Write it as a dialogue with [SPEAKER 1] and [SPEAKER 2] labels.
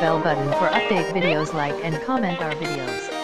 [SPEAKER 1] bell button for update videos like and comment our videos.